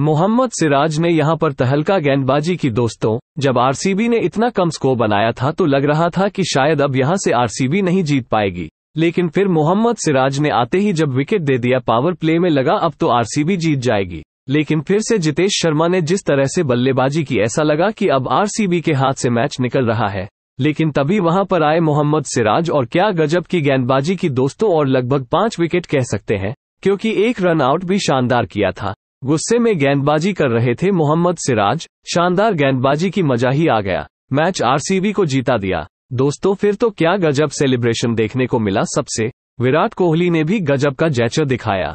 मोहम्मद सिराज ने यहाँ पर तहलका गेंदबाजी की, दोस्तों, जब आरसीबी ने इतना कम स्कोर बनाया था तो लग रहा था कि शायद अब यहाँ से आरसीबी नहीं जीत पाएगी। लेकिन फिर मोहम्मद सिराज ने आते ही जब विकेट दे दिया पावर प्ले में लगा, अब तो आरसीबी जीत जाएगी। लेकिन फिर से जितेश शर्मा ने जिस तरह से बल्लेबाजी की, ऐसा लगा कि अब आरसीबी के हाथ से मैच निकल रहा है। लेकिन तभी वहाँ पर आए मोहम्मद सिराज और क्या गजब की गेंदबाजी की, दोस्तों, और लगभग पाँच विकेट कह सकते हैं, क्योंकि एक रन आउट भी शानदार किया था। गुस्से में गेंदबाजी कर रहे थे मोहम्मद सिराज, शानदार गेंदबाजी की मज़ा ही आ गया। मैच आरसीबी को जीता दिया। दोस्तों, फिर तो क्या गजब सेलिब्रेशन देखने को मिला सबसे? विराट कोहली ने भी गजब का जैचर दिखाया।